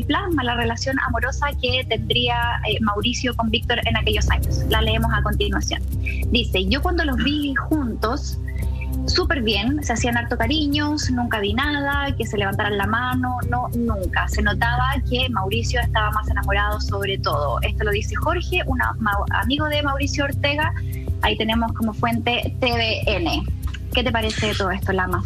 plasma la relación amorosa que tendría eh, Mauricio con Víctor en aquellos años. La leemos a continuación. Dice, yo cuando los vi juntos, súper bien, se hacían harto cariños, nunca vi nada, que se levantaran la mano, no, nunca. Se notaba que Mauricio estaba más enamorado sobre todo. Esto lo dice Jorge, un amigo de Mauricio Ortega. Ahí tenemos como fuente TVN. ¿Qué te parece de todo esto, Lama?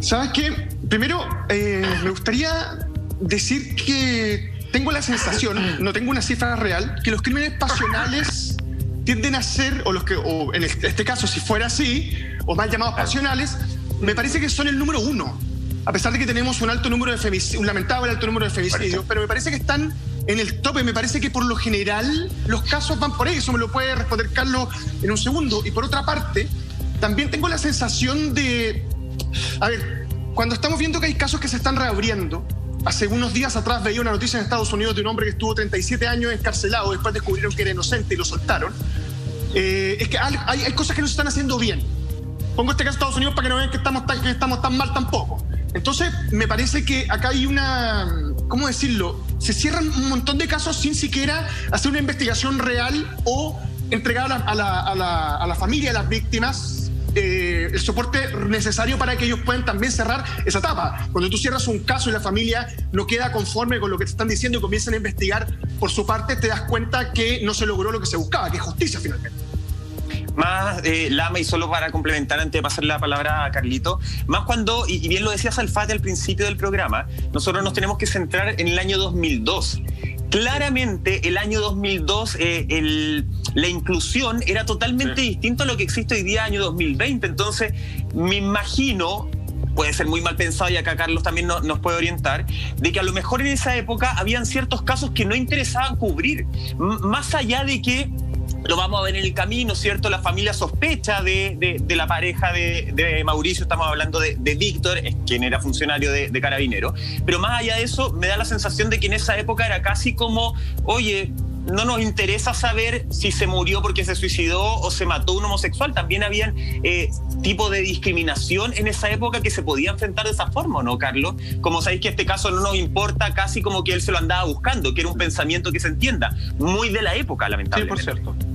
¿Sabes qué? Primero, eh, me gustaría decir que tengo la sensación, no tengo una cifra real, que los crímenes pasionales tienden a ser, o los que, o en este caso, si fuera así, o más llamados pasionales, me parece que son el número uno. A pesar de que tenemos un alto número de femicidios, un lamentable alto número de femicidios, pero me parece que están en el tope. Me parece que por lo general los casos van por ahí. Eso me lo puede responder Carlos en un segundo. Y por otra parte, también tengo la sensación de. A ver, cuando estamos viendo que hay casos que se están reabriendo, Hace unos días atrás veía una noticia en Estados Unidos de un hombre que estuvo 37 años encarcelado, después descubrieron que era inocente y lo soltaron. Eh, es que hay, cosas que no se están haciendo bien. Pongo este caso de Estados Unidos para que no vean que estamos, tan, que estamos tan mal tampoco. Entonces, me parece que acá hay una, ¿cómo decirlo? Se cierran un montón de casos sin siquiera hacer una investigación real o entregar a la, a la, a la familia de las víctimas eh, el soporte necesario para que ellos puedan también cerrar esa etapa. Cuando tú cierras un caso y la familia no queda conforme con lo que te están diciendo y comienzan a investigar por su parte, te das cuenta que no se logró lo que se buscaba, que es justicia finalmente más eh, Lama y solo para complementar antes de pasar la palabra a Carlito, más cuando, y, bien lo decía Salfate al principio del programa, nosotros nos tenemos que centrar en el año 2002. Claramente el año 2002 eh, el, la inclusión era totalmente distinto a lo que existe hoy día año 2020, entonces me imagino puede ser muy mal pensado y acá Carlos también nos puede orientar, de que a lo mejor en esa época habían ciertos casos que no interesaban cubrir, más allá de que lo vamos a ver en el camino, ¿cierto? La familia sospecha de, de, la pareja de, Mauricio, estamos hablando de, Víctor, quien era funcionario de, carabinero, pero más allá de eso, me da la sensación de que en esa época era casi como, oye, no nos interesa saber si se murió porque se suicidó o se mató un homosexual. También habían eh, tipo de discriminación en esa época que se podía enfrentar de esa forma, ¿no, Carlos? Como sabéis que este caso no nos importa, casi como que él se lo andaba buscando, que era un pensamiento que se entienda, muy de la época, lamentablemente. Sí, por cierto.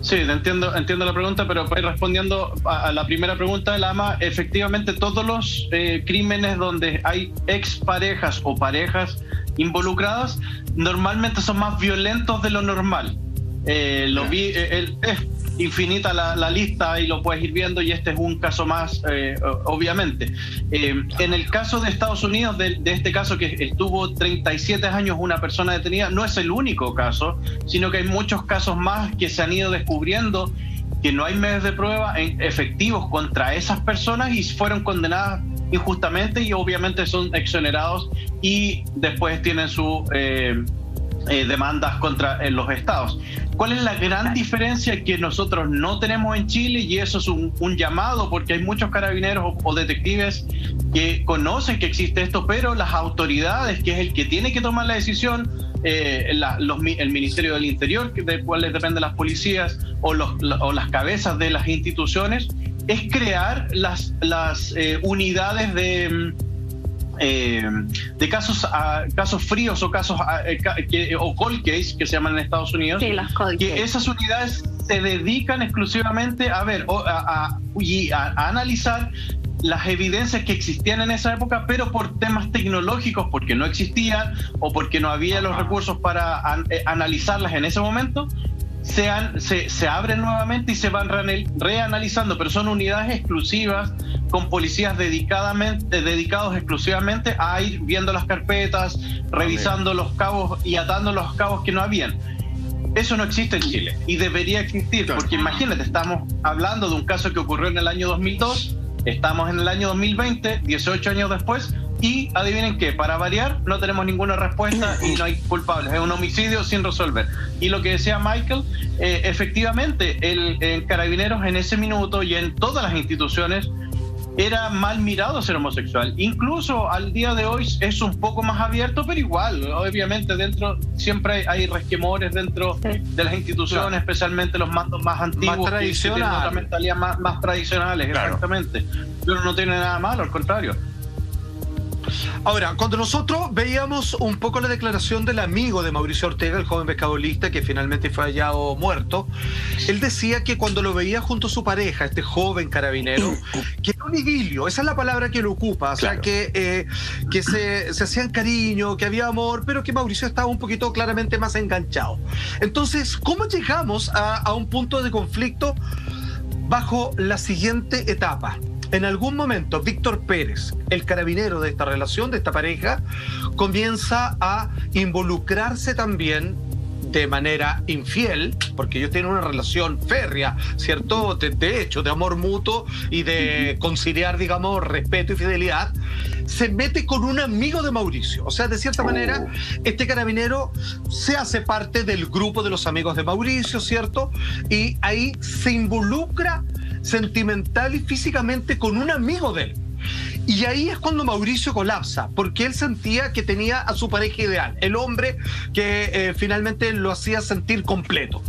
Sí, entiendo, entiendo la pregunta, pero respondiendo a, la primera pregunta de la ama, efectivamente todos los eh, crímenes donde hay exparejas o parejas involucradas normalmente son más violentos de lo normal. Eh, lo vi, eh, es infinita la, lista y lo puedes ir viendo y este es un caso más, eh, obviamente. en el caso de Estados Unidos, de, este caso que estuvo 37 años una persona detenida, no es el único caso, sino que hay muchos casos más que se han ido descubriendo que no hay medios de prueba efectivos contra esas personas y fueron condenadas injustamente y obviamente son exonerados y después tienen su eh, eh, demandas contra eh, los estados. ¿Cuál es la gran diferencia que nosotros no tenemos en Chile? Y eso es un, llamado porque hay muchos carabineros o, detectives que conocen que existe esto, pero las autoridades, que es el que tiene que tomar la decisión, el Ministerio del Interior, del cual dependen las policías, o, los, o las cabezas de las instituciones, es crear las, las eh, unidades de, eh, de casos, casos fríos o casos eh, o cold case que se llaman en Estados Unidos. que esas unidades se dedican exclusivamente a ver a, y a, analizar las evidencias que existían en esa época, pero por temas tecnológicos, porque no existían o porque no había los recursos para analizarlas en ese momento, se, se, abren nuevamente y se van reanalizando, pero son unidades exclusivas con policías dedicadamente, dedicados exclusivamente a ir viendo las carpetas, revisando los cabos y atando los cabos que no habían. Eso no existe en Chile y debería existir, porque imagínate, estamos hablando de un caso que ocurrió en el año 2002, estamos en el año 2020, 18 años después, y adivinen qué, para variar, no tenemos ninguna respuesta y no hay culpables. Es un homicidio sin resolver. Y lo que decía Michael, eh, efectivamente, el, el, Carabineros en ese minuto y en todas las instituciones era mal mirado ser homosexual. Incluso al día de hoy es un poco más abierto, pero igual, obviamente dentro siempre hay, resquemores dentro de las instituciones, especialmente los mandos más antiguos, más tradicionales, mentalidad más, más tradicionales, exactamente. Pero no tiene nada malo, al contrario. Ahora, cuando nosotros veíamos un poco la declaración del amigo de Mauricio Ortega, el joven pescadolista que finalmente fue hallado muerto, él decía que cuando lo veía junto a su pareja, este joven carabinero, que era un idilio, esa es la palabra que lo ocupa, o sea, que, eh, que se, se hacían cariño, que había amor, pero que Mauricio estaba un poquito claramente más enganchado. Entonces, ¿cómo llegamos a, a un punto de conflicto bajo la siguiente etapa? En algún momento Víctor Pérez, el carabinero de esta relación, de esta pareja, comienza a involucrarse también de manera infiel, porque ellos tienen una relación férrea, ¿cierto? De, hecho, de amor mutuo y de conciliar, digamos, respeto y fidelidad, se mete con un amigo de Mauricio. O sea, de cierta manera, este carabinero se hace parte del grupo de los amigos de Mauricio, ¿cierto? Y ahí se involucra sentimental y físicamente con un amigo de él. Y ahí es cuando Mauricio colapsa, porque él sentía que tenía a su pareja ideal, el hombre que eh, finalmente lo hacía sentir completo.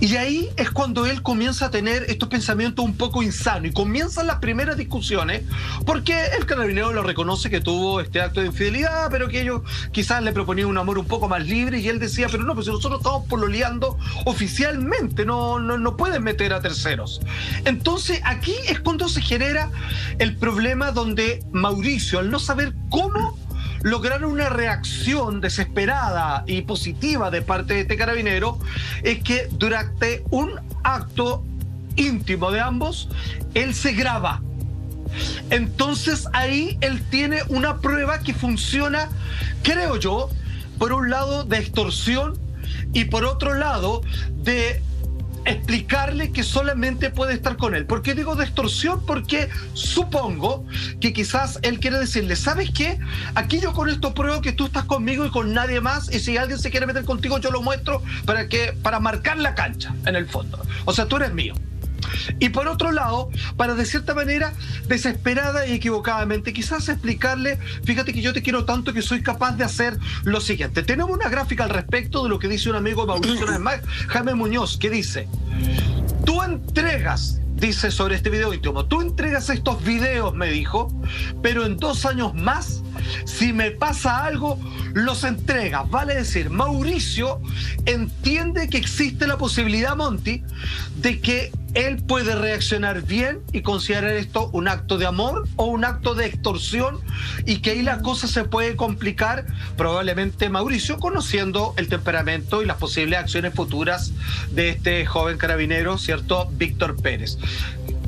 Y ahí es cuando él comienza a tener estos pensamientos un poco insanos y comienzan las primeras discusiones porque el carabinero lo reconoce que tuvo este acto de infidelidad, pero que ellos quizás le proponían un amor un poco más libre y él decía, pero no, pues nosotros estamos pololeando oficialmente, no, no, no pueden meter a terceros. Entonces aquí es cuando se genera el problema donde Mauricio, al no saber cómo lograr una reacción desesperada y positiva de parte de este carabinero es que durante un acto íntimo de ambos, él se graba. Entonces ahí él tiene una prueba que funciona, creo yo, por un lado de extorsión y por otro lado de explicarle que solamente puede estar con él. ¿Por qué digo de? Porque supongo que quizás él quiere decirle, ¿sabes qué? Aquí yo con esto pruebo que tú estás conmigo y con nadie más y si alguien se quiere meter contigo yo lo muestro para que para marcar la cancha en el fondo. O sea, tú eres mío. Y por otro lado, para de cierta manera, desesperada y equivocadamente, quizás explicarle, fíjate que yo te quiero tanto que soy capaz de hacer lo siguiente. Tenemos una gráfica al respecto de lo que dice un amigo Mauricio más, Jaime Muñoz, que dice, tú entregas dice sobre este video íntimo, tú entregas estos videos, me dijo, pero en dos años más, si me pasa algo, los entregas. Vale decir, Mauricio entiende que existe la posibilidad, Monty, de que él puede reaccionar bien y considerar esto un acto de amor o un acto de extorsión y que ahí la cosa se puede complicar probablemente Mauricio conociendo el temperamento y las posibles acciones futuras de este joven carabinero, ¿cierto? Víctor Pérez.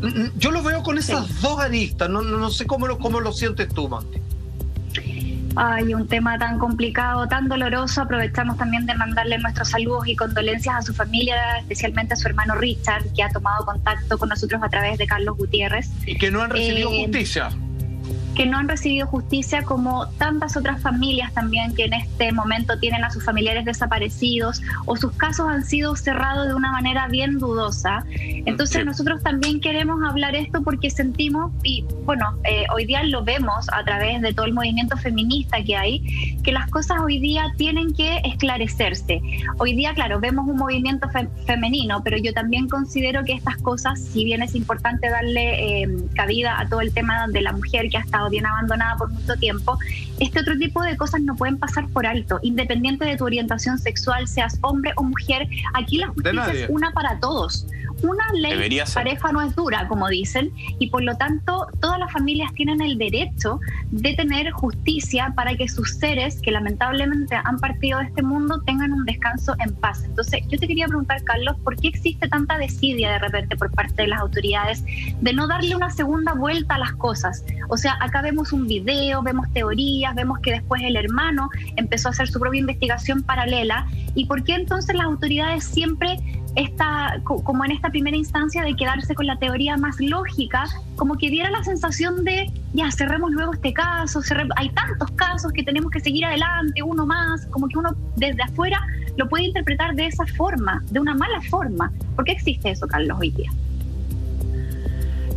Mm, mm, yo lo veo con esas dos aristas, no, no, sé cómo lo, cómo lo sientes tú, Monty. Ay, un tema tan complicado, tan doloroso. Aprovechamos también de mandarle nuestros saludos y condolencias a su familia, especialmente a su hermano Richard, que ha tomado contacto con nosotros a través de Carlos Gutiérrez. Y que no han recibido eh, justicia que no han recibido justicia, como tantas otras familias también que en este momento tienen a sus familiares desaparecidos o sus casos han sido cerrados de una manera bien dudosa. Entonces nosotros también queremos hablar esto porque sentimos, y bueno, eh, hoy día lo vemos a través de todo el movimiento feminista que hay, que las cosas hoy día tienen que esclarecerse. Hoy día, claro, vemos un movimiento femenino, pero yo también considero que estas cosas, si bien es importante darle eh, cabida a todo el tema de la mujer que ha estado bien abandonada por mucho tiempo, este otro tipo de cosas no pueden pasar por alto, independiente de tu orientación sexual, seas hombre o mujer. Aquí la justicia es una para todos. Una ley pareja no es dura, como dicen, y por lo tanto todas las familias tienen el derecho de tener justicia para que sus seres que lamentablemente han partido de este mundo tengan un descanso en paz. Entonces, yo te quería preguntar, Carlos, ¿por qué existe tanta desidia de repente por parte de las autoridades de no darle una segunda vuelta a las cosas? O sea, acá vemos un video, vemos teorías, vemos que después el hermano empezó a hacer su propia investigación paralela. ¿Y por qué entonces las autoridades siempre esta, como en esta primera instancia de quedarse con la teoría más lógica, como que diera la sensación de, ya, cerremos luego este caso, hay tantos casos que tenemos que seguir adelante, uno más, como que uno desde afuera lo puede interpretar de esa forma, de una mala forma. ¿Por qué existe eso, Carlos, hoy día?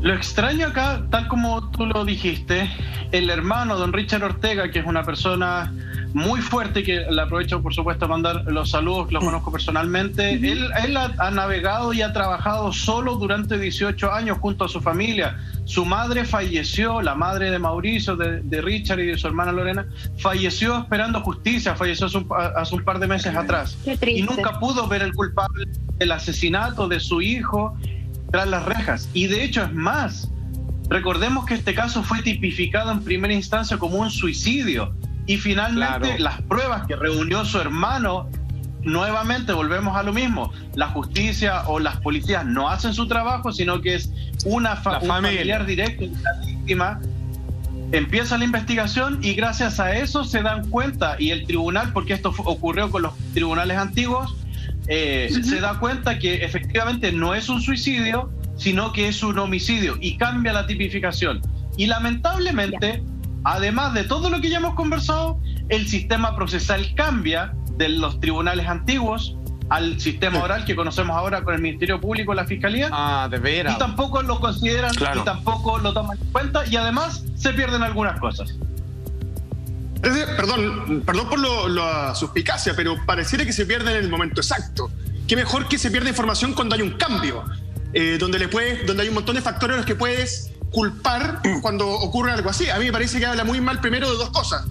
Lo extraño acá, tal como tú lo dijiste, el hermano, don Richard Ortega, que es una persona muy fuerte, que le aprovecho por supuesto a mandar los saludos, los conozco personalmente. Él, él ha, navegado y ha trabajado solo durante 18 años junto a su familia. Su madre falleció, la madre de Mauricio, de, Richard y de su hermana Lorena, falleció esperando justicia, falleció hace un, par de meses atrás. Y nunca pudo ver el culpable del asesinato de su hijo tras las rejas. Y de hecho es más, recordemos que este caso fue tipificado en primera instancia como un suicidio y finalmente las pruebas que reunió su hermano, nuevamente volvemos a lo mismo, la justicia o las policías no hacen su trabajo, sino que es una familiar directo de la víctima. Empieza la investigación y gracias a eso se dan cuenta y el tribunal, porque esto ocurrió con los tribunales antiguos, eh, se da cuenta que efectivamente no es un suicidio, sino que es un homicidio y cambia la tipificación. Y lamentablemente... Además de todo lo que ya hemos conversado, el sistema procesal cambia de los tribunales antiguos al sistema oral que conocemos ahora con el Ministerio Público y la Fiscalía. Ah, de veras. Y tampoco lo consideran y tampoco lo toman en cuenta y además se pierden algunas cosas. Perdón, perdón por la suspicacia, pero pareciera que se pierde en el momento exacto. Qué mejor que se pierda información cuando hay un cambio, eh, donde, le puedes, donde hay un montón de factores en los que puedes culpar cuando ocurre algo así. A mí me parece que habla muy mal primero de dos cosas.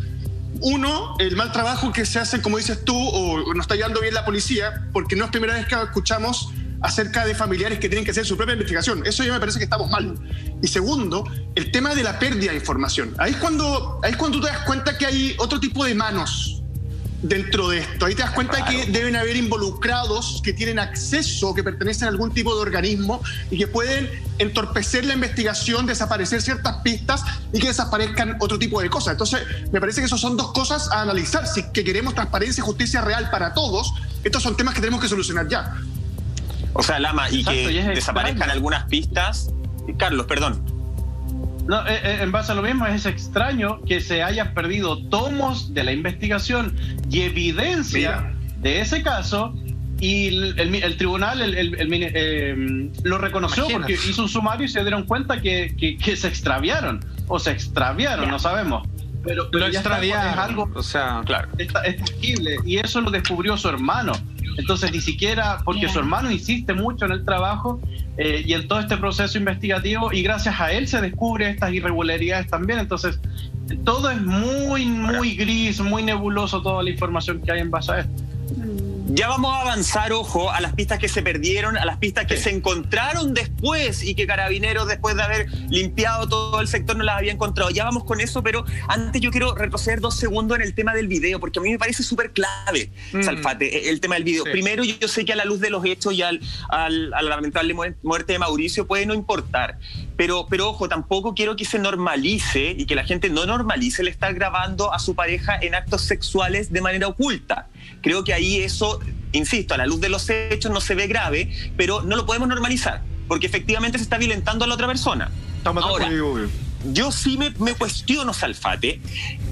Uno, el mal trabajo que se hace, como dices tú, o no está llevando bien la policía, porque no es primera vez que escuchamos acerca de familiares que tienen que hacer su propia investigación. Eso ya me parece que estamos mal. Y segundo, el tema de la pérdida de información. Ahí es cuando, ahí es cuando tú te das cuenta que hay otro tipo de manos dentro de esto. Ahí te das cuenta que deben haber involucrados que tienen acceso, que pertenecen a algún tipo de organismo y que pueden entorpecer la investigación, desaparecer ciertas pistas y que desaparezcan otro tipo de cosas. Entonces, me parece que esas son dos cosas a analizar. Si que queremos transparencia y justicia real para todos, estos son temas que tenemos que solucionar ya. O sea, Lama, y que desaparezcan algunas pistas. Carlos, perdón. No, eh, eh, en base a lo mismo, es extraño que se hayan perdido tomos de la investigación y evidencia de ese caso y el, tribunal eh, lo reconoció porque hizo un sumario y se dieron cuenta que, se extraviaron o se extraviaron, no sabemos. Pero, lo extraviaron, es algo o sea, claro. es tangible y eso lo descubrió su hermano. Entonces, ni siquiera, porque su hermano insiste mucho en el trabajo eh, y en todo este proceso investigativo, y gracias a él se descubre estas irregularidades también. Entonces, todo es muy, muy gris, muy nebuloso toda la información que hay en base a esto. Ya vamos a avanzar, ojo, a las pistas que se perdieron, a las pistas que se encontraron después y que Carabineros, después de haber limpiado todo el sector, no las había encontrado. Ya vamos con eso, pero antes yo quiero retroceder dos segundos en el tema del video, porque a mí me parece súper clave, mm. Salfate, el tema del video. Primero, yo sé que a la luz de los hechos y al, a la lamentable muerte de Mauricio puede no importar, pero, pero ojo, tampoco quiero que se normalice y que la gente no normalice el estar grabando a su pareja en actos sexuales de manera oculta. Creo que ahí eso, insisto, a la luz de los hechos no se ve grave, pero no lo podemos normalizar, porque efectivamente se está violentando a la otra persona. Ahora, yo sí me, cuestiono Salfate,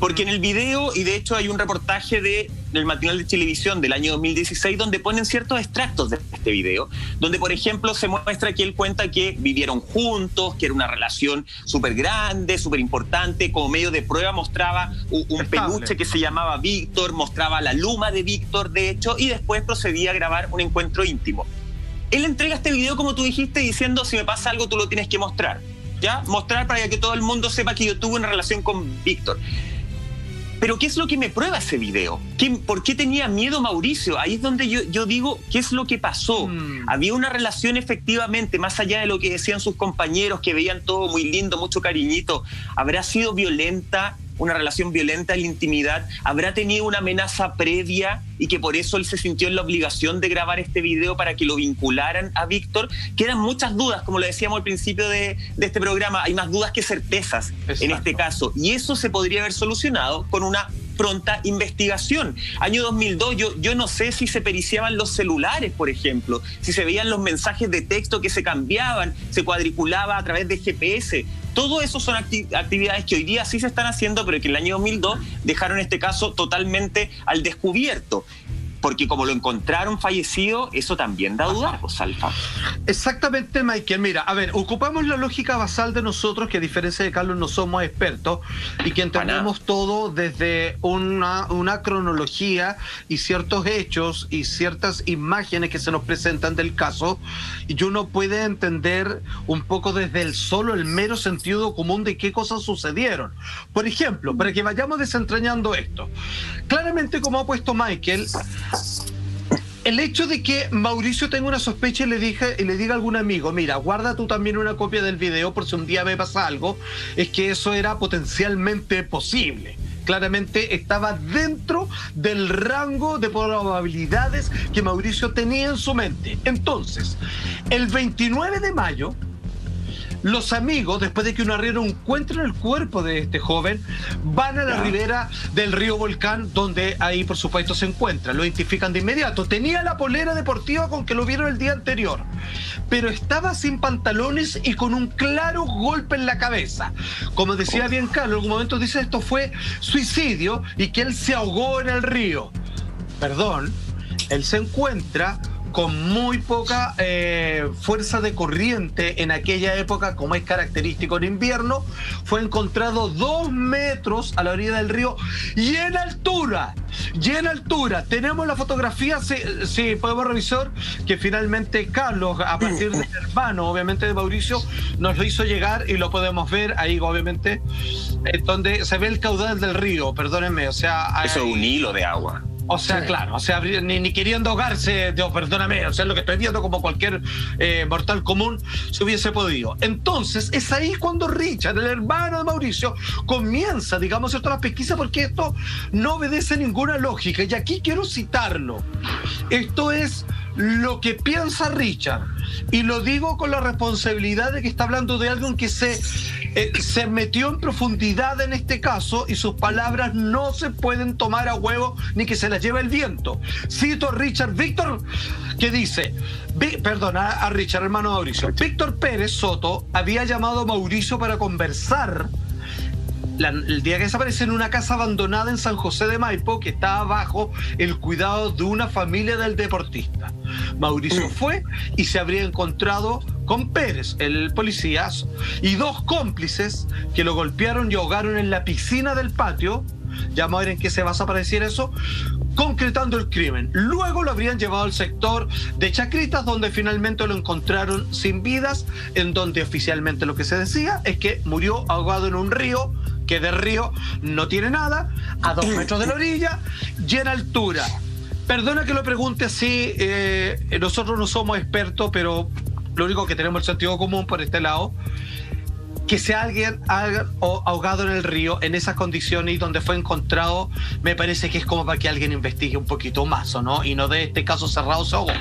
porque en el video, y de hecho hay un reportaje de, del matinal de televisión del año 2016 donde ponen ciertos extractos de este video, donde por ejemplo se muestra que él cuenta que vivieron juntos, que era una relación súper grande, súper importante, como medio de prueba mostraba un, peluche que se llamaba Víctor, mostraba la luma de Víctor, de hecho, y después procedía a grabar un encuentro íntimo. Él entrega este video, como tú dijiste, diciendo, si me pasa algo, tú lo tienes que mostrar Mostrar para que todo el mundo sepa que yo tuve una relación con Víctor. Pero ¿qué es lo que me prueba ese video? ¿Por qué tenía miedo Mauricio? Ahí es donde yo, yo digo, ¿qué es lo que pasó? Mm. Había una relación efectivamente, más allá de lo que decían sus compañeros, que veían todo muy lindo, mucho cariñito. ¿Habrá sido violenta? Una relación violenta en la intimidad, habrá tenido una amenaza previa y que por eso él se sintió en la obligación de grabar este video para que lo vincularan a Víctor. Quedan muchas dudas, como lo decíamos al principio de, este programa, hay más dudas que certezas en este caso. Y eso se podría haber solucionado con una pronta investigación. Año 2002, yo, yo no sé si se periciaban los celulares, por ejemplo, si se veían los mensajes de texto que se cambiaban, se cuadriculaba a través de GPS. Todo eso son actividades que hoy día sí se están haciendo, pero que en el año 2002 dejaron este caso totalmente al descubierto. Porque como lo encontraron fallecido, eso también da duda, pues, Alfa. Exactamente, Michael. Mira, a ver, ocupamos la lógica basal de nosotros, que a diferencia de Carlos no somos expertos y que entendemos todo desde una, una cronología y ciertos hechos y ciertas imágenes que se nos presentan del caso, y uno puede entender un poco desde el solo, el mero sentido común de qué cosas sucedieron. Por ejemplo, para que vayamos desentrañando esto, claramente como ha puesto Michael, el hecho de que Mauricio tenga una sospecha y le, dije, y le diga a algún amigo, mira, guarda tú también una copia del video por si un día me pasa algo, es que eso era potencialmente posible. Claramente estaba dentro del rango de probabilidades que Mauricio tenía en su mente. Entonces, el 29 de mayo, los amigos, después de que un arriero encuentre el cuerpo de este joven, van a la ribera del río Volcán, donde ahí por supuesto se encuentra. Lo identifican de inmediato. Tenía la polera deportiva con que lo vieron el día anterior, pero estaba sin pantalones y con un claro golpe en la cabeza. Como decía bien Carlos, en algún momento dice esto fue suicidio y que él se ahogó en el río. Perdón, él se encuentra con muy poca eh, fuerza de corriente en aquella época, como es característico en invierno, fue encontrado dos metros a la orilla del río y en altura, y en altura. Tenemos la fotografía, sí, podemos revisar, que finalmente Carlos, a partir del hermano, obviamente de Mauricio, nos lo hizo llegar y lo podemos ver ahí, obviamente, donde se ve el caudal del río, perdónenme, o sea... Eso es un hilo de agua. O sea, claro, o sea, ni, ni queriendo ahogarse, Dios, perdóname, o sea, lo que estoy viendo como cualquier eh, mortal común se hubiese podido. Entonces, es ahí cuando Richard, el hermano de Mauricio, comienza, digamos, cierto, la pesquisa porque esto no obedece ninguna lógica. Y aquí quiero citarlo. Esto es lo que piensa Richard. Y lo digo con la responsabilidad de que está hablando de alguien que se, eh, se metió en profundidad en este caso y sus palabras no se pueden tomar a huevo ni que se las lleve el viento. Cito a Richard Víctor que dice, perdona a Richard, hermano Mauricio, Víctor Pérez Soto había llamado a Mauricio para conversar el día que desaparece en una casa abandonada en San José de Maipo que estaba bajo el cuidado de una familia del deportista. Mauricio fue y se habría encontrado con Pérez, el policía, y dos cómplices que lo golpearon y ahogaron en la piscina del patio. Ya vamos a ver en qué se va a desaparecer eso, concretando el crimen. Luego lo habrían llevado al sector de Chacritas, donde finalmente lo encontraron sin vidas, en donde oficialmente lo que se decía es que murió ahogado en un río que de río no tiene nada, a dos metros de la orilla y en altura. Perdona que lo pregunte así, eh, nosotros no somos expertos, pero lo único que tenemos el sentido común por este lado, que sea alguien ahogado en el río en esas condiciones y donde fue encontrado, me parece que es como para que alguien investigue un poquito más, ¿o no? Y no de este caso cerrado se ahogó.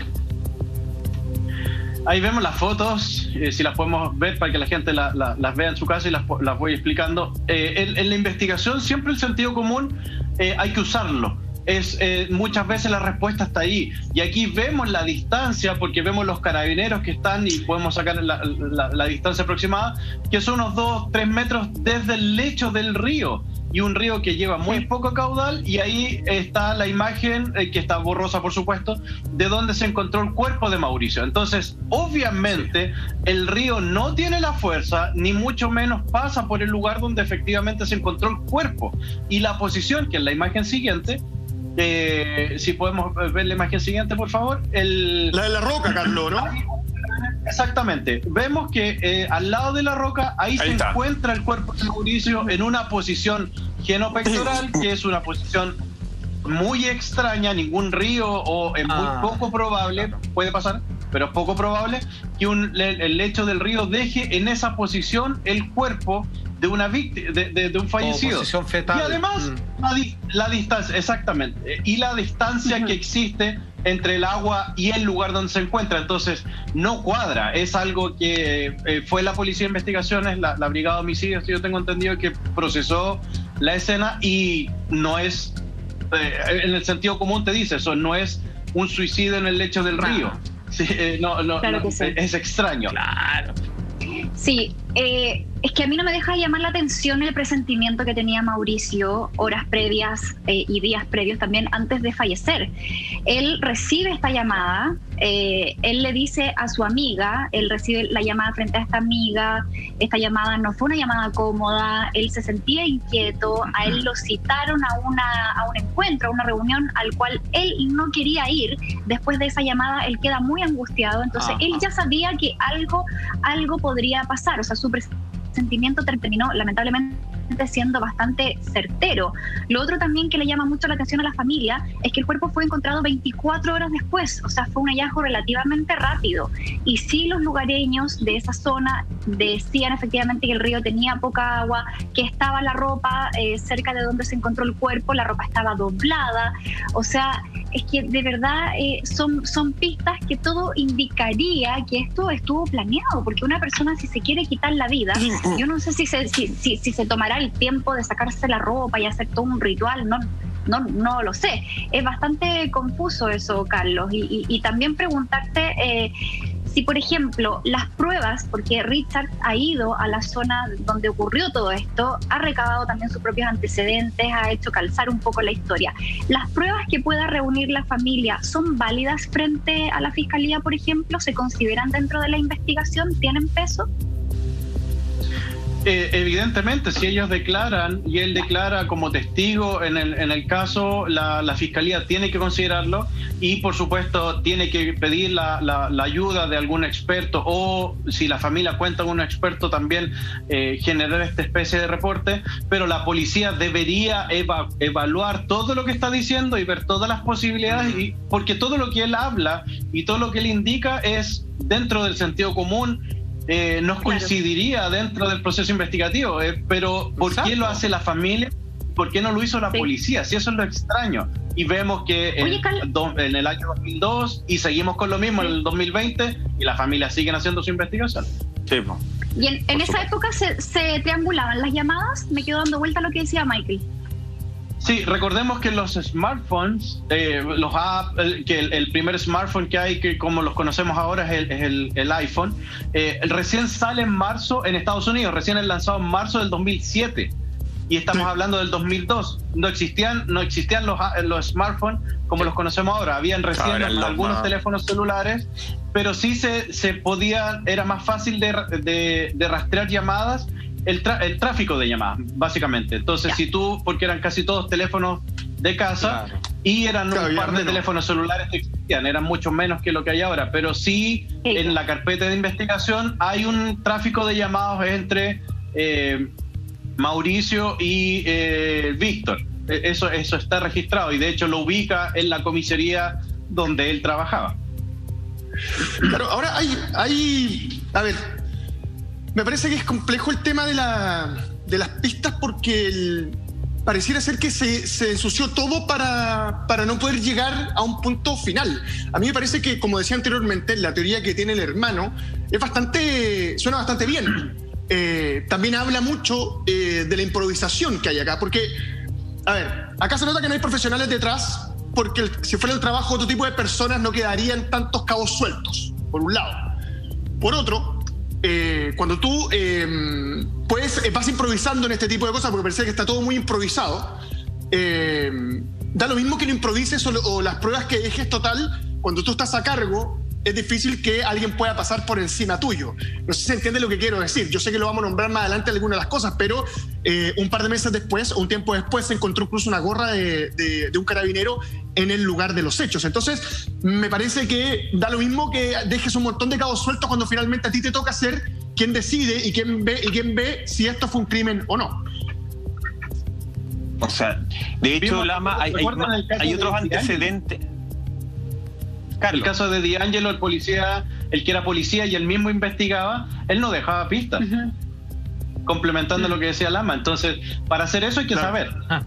Ahí vemos las fotos, eh, si las podemos ver para que la gente las vea en su casa y las, voy explicando. Eh, en, la investigación siempre el sentido común eh, hay que usarlo. Es, muchas veces la respuesta está ahí. Y aquí vemos la distancia, porque vemos los carabineros que están y podemos sacar la, distancia aproximada, que son unos 2, 3 metros desde el lecho del río y un río que lleva muy poco caudal y ahí está la imagen, eh, que está borrosa por supuesto, de donde se encontró el cuerpo de Mauricio. Entonces, obviamente, el río no tiene la fuerza, ni mucho menos pasa por el lugar donde efectivamente se encontró el cuerpo. Y la posición, que es la imagen siguiente, eh, si podemos ver la imagen siguiente, por favor. El, la de la roca, Carlos, ¿no? Exactamente. Vemos que eh, al lado de la roca, ahí, se encuentra el cuerpo de Mauricio en una posición genopectoral, que es una posición muy extraña, ningún río o es muy ah. poco probable, puede pasar, pero es poco probable que el lecho del río deje en esa posición el cuerpo de una víctima, de, un fallecido. Y además, mm. la, distancia, exactamente, y la distancia que existe entre el agua y el lugar donde se encuentra. Entonces, no cuadra. Es algo que eh, fue la Policía de Investigaciones, la, Brigada de Homicidios, yo tengo entendido que procesó la escena y no es, eh, en el sentido común te dice, eso no es un suicidio en el lecho del río. Sí, eh, no, no, es extraño. Claro. Sí, es que a mí no me deja de llamar la atención el presentimiento que tenía Mauricio horas previas eh, y días previos también antes de fallecer. Él recibe esta llamada, eh, él le dice a su amiga, él recibe la llamada frente a esta amiga, esta llamada no fue una llamada cómoda, él se sentía inquieto, a él lo citaron a, una, a un encuentro, a una reunión al cual él no quería ir. Después de esa llamada, él queda muy angustiado, entonces él ya sabía que algo, algo podría pasar, o sea, su sentimiento terminó lamentablemente siendo bastante certero. Lo otro también que le llama mucho la atención a la familia es que el cuerpo fue encontrado 24 horas después, o sea, fue un hallazgo relativamente rápido. Y sí los lugareños de esa zona decían efectivamente que el río tenía poca agua, que estaba la ropa eh, cerca de donde se encontró el cuerpo, la ropa estaba doblada, o sea, es que de verdad eh, son, son pistas que todo indicaría que esto estuvo planeado, porque una persona si se quiere quitar la vida, yo no sé si se, si, si, se tomará el tiempo de sacarse la ropa y hacer todo un ritual, no, no, no lo sé. Es bastante confuso eso, Carlos, y, y, también preguntarte... Eh, si, por ejemplo, las pruebas, porque Richard ha ido a la zona donde ocurrió todo esto, ha recabado también sus propios antecedentes, ha hecho calzar un poco la historia. ¿Las pruebas que pueda reunir la familia son válidas frente a la fiscalía, por ejemplo? ¿Se consideran dentro de la investigación? ¿Tienen peso? Eh, evidentemente, si ellos declaran y él declara como testigo en el, en el caso, la, fiscalía tiene que considerarlo y por supuesto tiene que pedir la, la, ayuda de algún experto o si la familia cuenta con un experto también eh, generar esta especie de reporte, pero la policía debería evaluar todo lo que está diciendo y ver todas las posibilidades, porque todo lo que él habla y todo lo que él indica es dentro del sentido común eh, nos coincidiría dentro del proceso investigativo, eh, pero ¿por qué lo hace la familia? ¿Por qué no lo hizo la policía? Si eso es lo extraño. Y vemos que en, el año 2002 y seguimos con lo mismo en el 2020 y las familias siguen haciendo su investigación. Sí, y en, esa época se, se, triangulaban las llamadas. Me quedo dando vuelta a lo que decía Michael. Sí, recordemos que los smartphones, eh, los que el, primer smartphone que hay, que como los conocemos ahora es el, iPhone, eh, recién sale en marzo en Estados Unidos, recién es lanzado en marzo del 2007 y estamos hablando del 2002. No existían, no existían los, los smartphones como los conocemos ahora. Habían recién algunos teléfonos celulares, pero sí se, se podía, era más fácil de, de rastrear llamadas el, el tráfico de llamadas, básicamente. Entonces, si tú, porque eran casi todos teléfonos de casa y eran un par de teléfonos celulares que existían, eran mucho menos que lo que hay ahora, pero sí, en la carpeta de investigación hay un tráfico de llamadas entre eh, Mauricio y eh, Víctor. E, eso, eso está registrado y de hecho lo ubica en la comisaría donde él trabajaba. Claro, ahora hay, hay, a ver, me parece que es complejo el tema de, la, de las pistas porque pareciera ser que se, se ensució todo para, para, no poder llegar a un punto final. A mí me parece que, como decía anteriormente, la teoría que tiene el hermano es bastante, suena bastante bien. Eh, también habla mucho eh, de la improvisación que hay acá, porque, a ver, acá se nota que no hay profesionales detrás, porque si fuera el trabajo de otro tipo de personas no quedarían tantos cabos sueltos, por un lado. Por otro, eh, cuando tú eh, pues, vas improvisando en este tipo de cosas, porque parece que está todo muy improvisado, da lo mismo que lo improvises o, las pruebas que dejes total, cuando tú estás a cargo, es difícil que alguien pueda pasar por encima tuyo. No sé si se entiende lo que quiero decir. Yo sé que lo vamos a nombrar más adelante algunas de las cosas, pero eh, un par de meses después o un tiempo después se encontró incluso una gorra de, de, un carabinero en el lugar de los hechos. Entonces, me parece que da lo mismo que dejes un montón de cabos sueltos cuando finalmente a ti te toca ser quien decide y quién ve, y quién ve si esto fue un crimen o no. O sea, de hecho, Lama, hay, hay otros antecedentes. El caso de D'Angelo, el policía, el que era policía y él mismo investigaba, él no dejaba pistas. Complementando lo que decía Lama. Entonces, para hacer eso hay que saber. Ah.